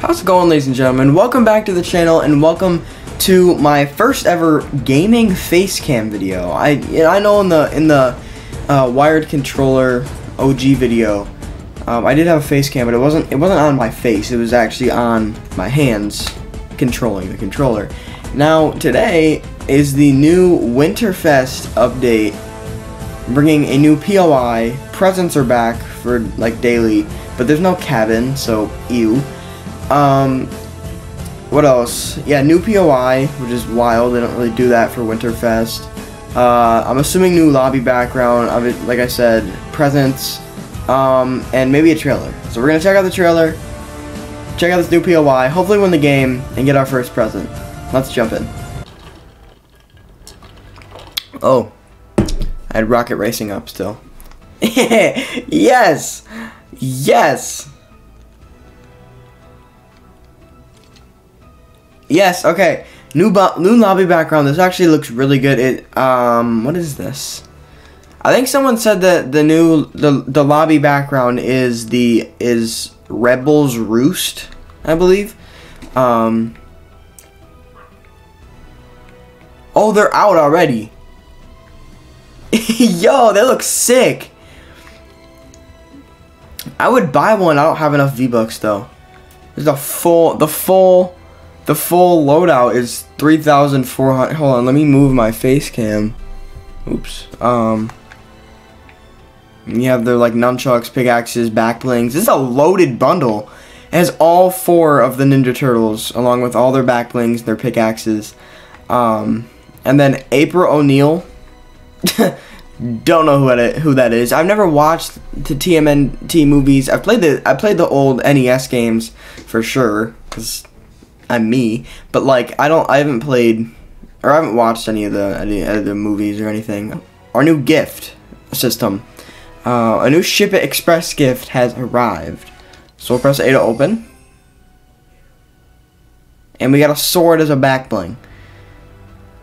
How's it going ladies and gentlemen? Welcome back to the channel and welcome to my first ever gaming face cam video. I I know in the in the uh, wired controller OG video um, I did have a face cam but it wasn't it wasn't on my face it was actually on my hands controlling the controller. Now today is the new Winterfest update bringing a new POI. Presents are back for like daily, but there's no cabin, so ew. Um, what else? Yeah, new POI, which is wild. They don't really do that for Winterfest. Uh, I'm assuming new lobby background. Of it, like I said, presents, um, and maybe a trailer. So we're gonna check out the trailer, check out this new POI, hopefully win the game, and get our first present. Let's jump in. Oh, I had Rocket Racing up still. yes! Yes! Yes, okay. New new lobby background. This actually looks really good. It um what is this? I think someone said that the new the the lobby background is the is Rebel's Roost, I believe. Um Oh, they're out already. Yo, they look sick. I would buy one. I don't have enough V-Bucks though. There's the full the full the full loadout is 3,400. Hold on, let me move my face cam. Oops. Um. You have the like nunchucks, pickaxes, backblings. This is a loaded bundle. It has all four of the Ninja Turtles, along with all their backblings, their pickaxes. Um, and then April O'Neil. Don't know who that who that is. I've never watched the TMNT movies. I've played the I played the old NES games for sure because I'm me. But like I don't I haven't played or I haven't watched any of the any of the movies or anything. Our new gift system, uh, a new Ship It Express gift has arrived. So we'll press A to open, and we got a sword as a back bling.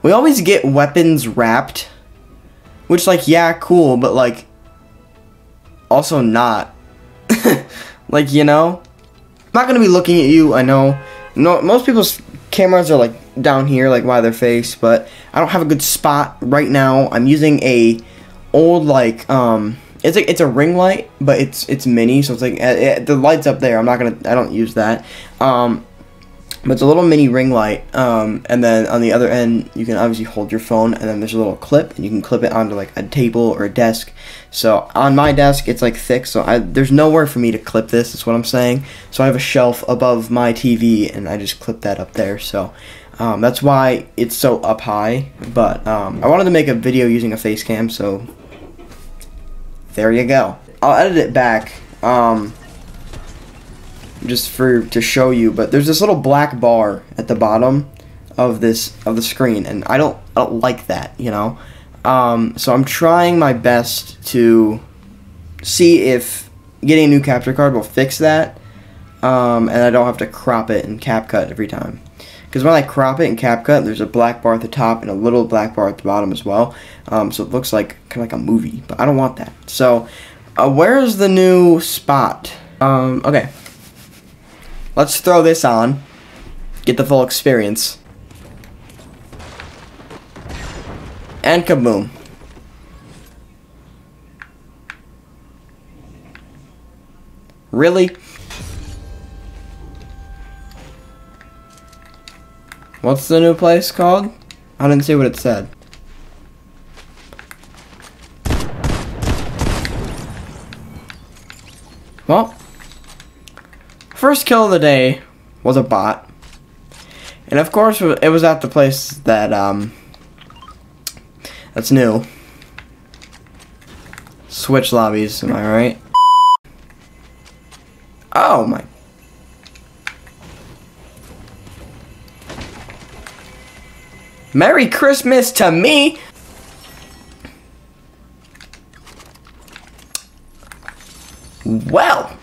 We always get weapons wrapped, which like yeah cool, but like also not. like you know, I'm not gonna be looking at you. I know no, most people's cameras are like down here, like by their face, but I don't have a good spot right now. I'm using a old like um, it's like it's a ring light, but it's it's mini, so it's like it, uh, it, uh, the light's up there. I'm not gonna, I don't use that. Um, but it's a little mini ring light, um, and then on the other end, you can obviously hold your phone, and then there's a little clip, and you can clip it onto like a table or a desk. So on my desk, it's like thick, so I, there's nowhere for me to clip this. That's what I'm saying. So I have a shelf above my TV, and I just clip that up there. So um, that's why it's so up high. But um, I wanted to make a video using a face cam, so there you go. I'll edit it back. Um, just for to show you, but there's this little black bar at the bottom of this of the screen, and I don't I don't like that, you know. Um, so I'm trying my best to see if getting a new capture card will fix that, um, and I don't have to crop it in CapCut every time. Because when I crop it in CapCut, there's a black bar at the top and a little black bar at the bottom as well. Um, so it looks like kind of like a movie, but I don't want that. So, uh, where is the new spot? Um, okay, Let's throw this on. Get the full experience. And kaboom. Really? What's the new place called? I didn't see what it said. Well, first kill of the day was a bot. And of course, it was at the place that, um, that's new. Switch lobbies, am I right? Oh my. Merry Christmas to me! Well.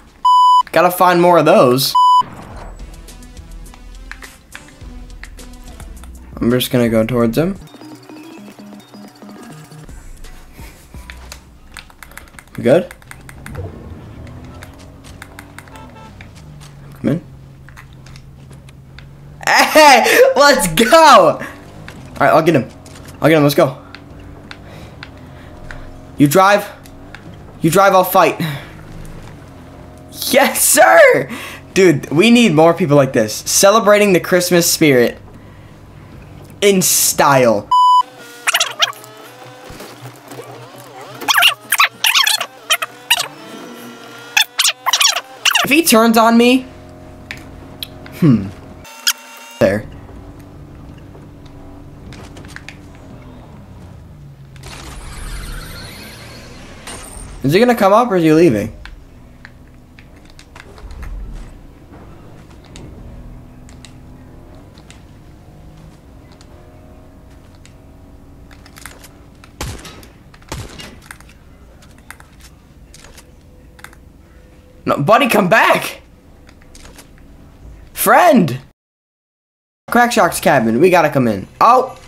Gotta find more of those. I'm just gonna go towards him. We good? Come in. Okay, let's go. All right, I'll get him. I'll get him. Let's go. You drive. You drive, I'll fight. Yes, sir. Dude, we need more people like this. Celebrating the Christmas spirit in style. If he turns on me, hmm, there. Is he gonna come up or is he leaving? Buddy, come back! Friend! Crackshot's cabin. We gotta come in. Oh!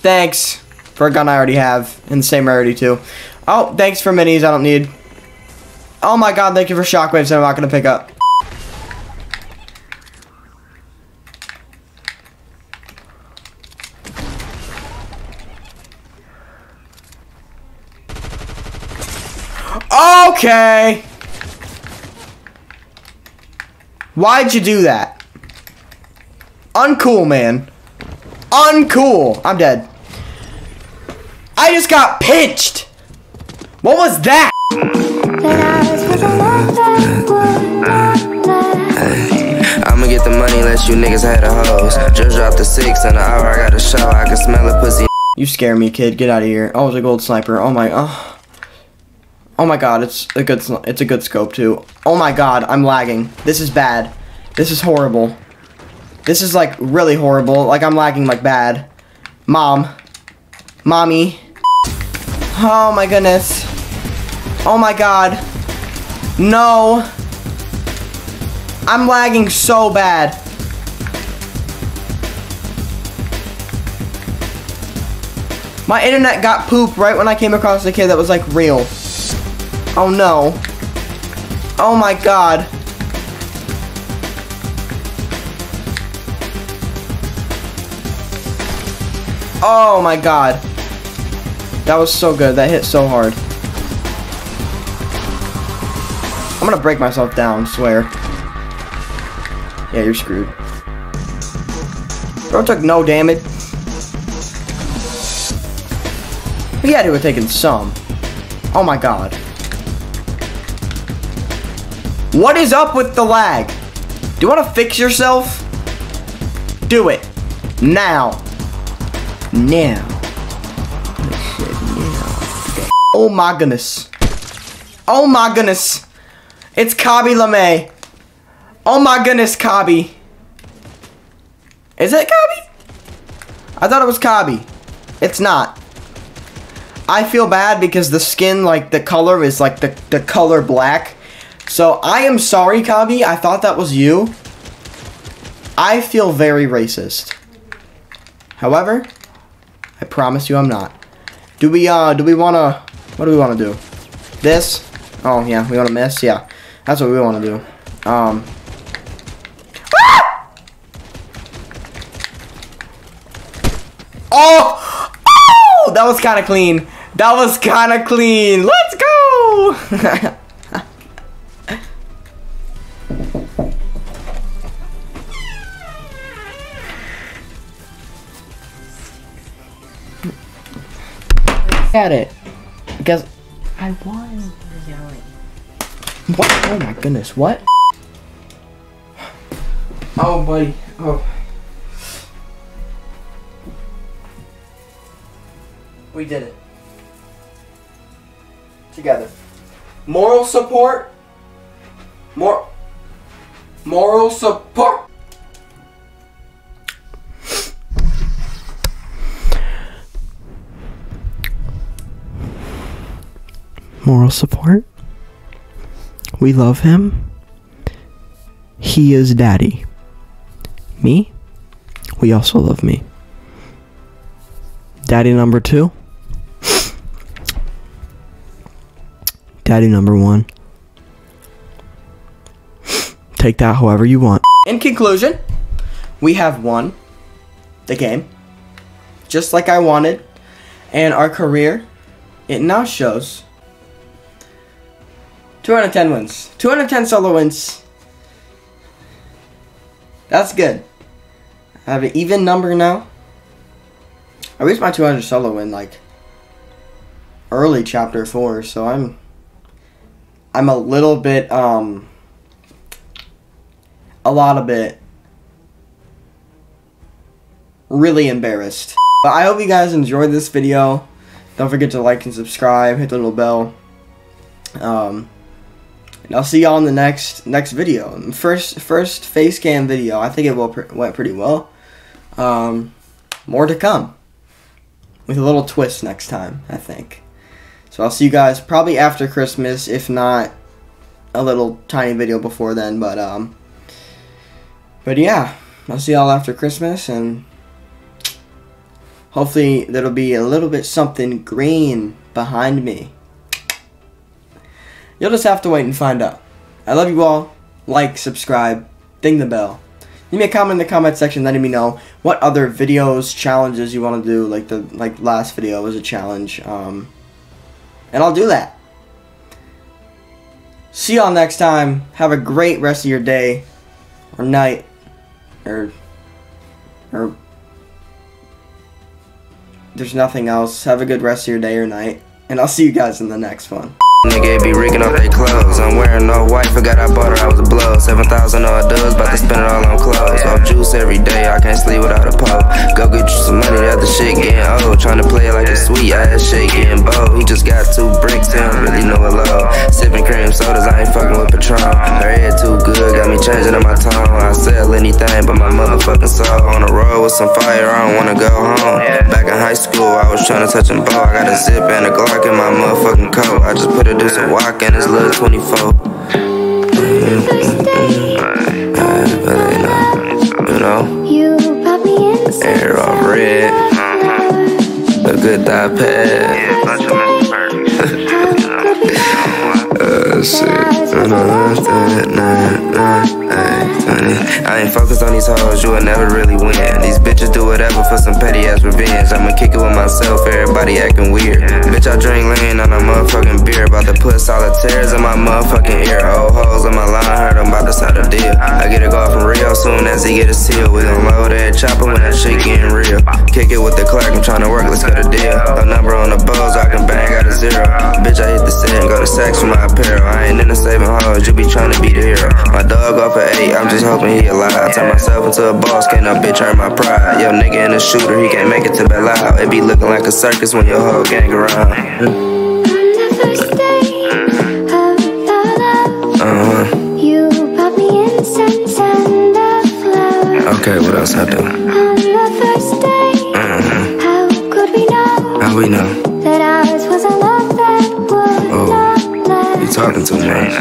Thanks. For a gun I already have. And the same rarity, too. Oh, thanks for minis I don't need. Oh my god, thank you for shockwaves that I'm not gonna pick up. Okay. Why'd you do that? Uncool, man. Uncool. I'm dead. I just got pinched. What was that? I'ma get the money, let you niggas have the hoes. Just dropped the six in the hour, I got a show, I can smell a pussy. You scare me, kid. Get out of here. Oh, was a gold sniper. Oh my. Oh. Oh my god, it's a good it's a good scope too. Oh my god, I'm lagging. This is bad. This is horrible. This is like really horrible. Like I'm lagging like bad. Mom. Mommy. Oh my goodness. Oh my god. No. I'm lagging so bad. My internet got pooped right when I came across the kid that was like real. Oh no. Oh my god. Oh my god. That was so good. That hit so hard. I'm gonna break myself down, swear. Yeah, you're screwed. Bro took no damage. He had to have taken some. Oh my god. What is up with the lag? Do you want to fix yourself? Do it. Now. Now. Oh my goodness. Oh my goodness. It's Khaby Lame. Oh my goodness, Khaby. Is it Khaby? I thought it was Khaby. It's not. I feel bad because the skin, like, the color is, like, the, the color black. So, I am sorry, Khaby. I thought that was you. I feel very racist. However, I promise you I'm not. Do we, uh, do we want to, what do we want to do? This? Oh, yeah, we want to miss? Yeah, that's what we want to do. Um. Ah! Oh! Oh! That was kind of clean. That was kind of clean. Let's go! at it. Because I won. What? Oh my goodness, what? Oh, buddy. Oh. We did it. Together. Moral support. More. Moral support. Moral support. We love him. He is daddy. Me? We also love me. Daddy number two. Daddy number one. Take that however you want. in conclusion, we have won the game just like I wanted, and our career it now shows 210 wins, 210 solo wins. That's good. I have an even number now. I reached my 200 solo win like early chapter four, so I'm I'm a little bit um a lot of bit really embarrassed. But I hope you guys enjoyed this video. Don't forget to like and subscribe, hit the little bell. Um and I'll see y'all in the next next video. First first face cam video. I think it will, went pretty well. Um more to come. With a little twist next time, I think. So I'll see you guys probably after Christmas, if not a little tiny video before then. But um, but yeah, I'll see y'all after Christmas, and hopefully there'll be a little bit something green behind me. You'll just have to wait and find out. I love you all. Like, subscribe, ding the bell. Leave me a comment in the comment section letting me know what other videos, challenges you want to do. Like the like last video was a challenge. Um, and I'll do that. See y'all next time. Have a great rest of your day or night or or there's nothing else. Have a good rest of your day or night. And I'll see you guys in the next one. Nigga be rigging off their clothes. I'm wearing no white, forgot I bought her, I was a blow. 7,000 all dubs, about to spend it all on clothes. Off juice every day, I can't sleep without a pole. Go get you some money, that the shit getting old. Trying to play it like a sweet ass shit getting bold. He just got two bricks, he don't really know a low. Sipping cream sodas, I ain't fucking with Patron. Her head too good, got me changing in my tone. I sell anything but my motherfucking soul. On the road with some fire, I don't wanna go home. Back in high school, I was trying to touch them ball. I got a zip and a Glock in my motherfucking coat. I just put a deuce and walk in this little 24. You know, You brought me in air all red, a good thigh pad. Uh, shit. Uh, nah, nah, nah, ay, 20. I ain't focused on these hoes, you will never really win. These bitches do whatever for some petty ass revenge. I'ma kick it with myself, everybody acting weird. Bitch, I drink lean on a motherfucking beer. About to put solitaires in my motherfucking ear. Old hoes on my line, heard I'm about to start a deal. I get a call from Rio soon as he get a seal. We gon' load that chopper when that shit getting real. Kick it with the clerk, I'm tryna work, let's get a deal. The number on the buzz, I can bang out a zero. Bitch, I hit the set and go to sex for my apparel. I ain't into saving hoes, you be tryna be the hero. My dog off at eight, I'm just hoping he alive. I turn myself into a boss, can't no bitch hurt my pride. Yo, nigga in a shooter, he can't make it to Belle Isle. It be looking like a circus when your whole gang around. on the first day of our love. Uh You brought me incense and a flower. huh. Okay, what else I do? On the first day, Uh huh. how could we know How we know? that ours was a love that would Oh, not last? You talking too much.